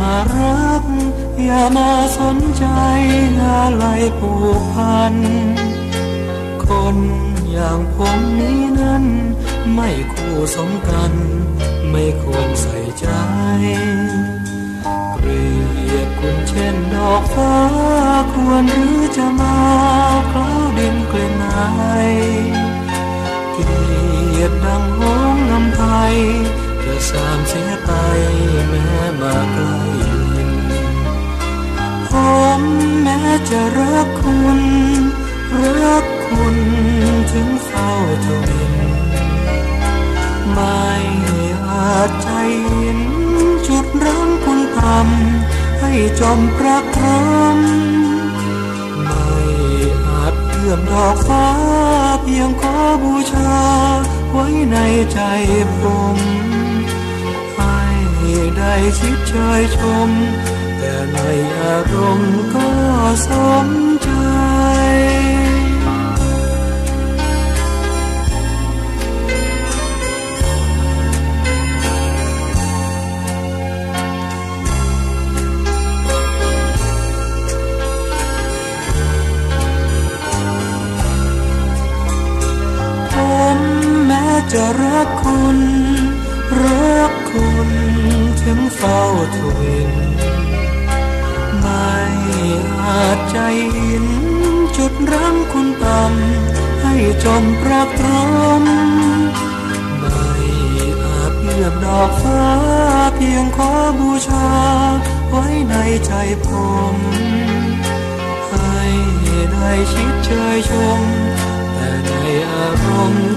มารัก อย่ามาสนใจอะไรผูกพัน คนอย่างผมนี้นั้น ไม่คู่สมกัน ไม่ควรใส่ใจเกลียดคุณเช่นดอกฟ้า ควรหรือจะมาเคล้าดินเกลื่อนไอเกลียดดังห้องนำไทยจะสามเสีย จะรักคุณ รักคุณถึงเฝ้าทวิน ไม่อาจใจเห็นจุดรังคุณทำให้จมปรักคำไม่อาจเลื่อมดอกฟ้าเพียงขอบูชา ไว้ในใจผมให้ได้ชิดเชยชม แต่ในอารมณ์ก็สมใจผมแม้จะรักคุณ รักคุณ ถึงเฝ้าทวิน ใจห็นจุดรังคุณต่ำให้จมปรักตรมไม่อาจเลือกดอกฟ้าเพียงขอบูชา ไว้ในใจผมให้ได้ชิดเชยชม แต่ในอารมณ์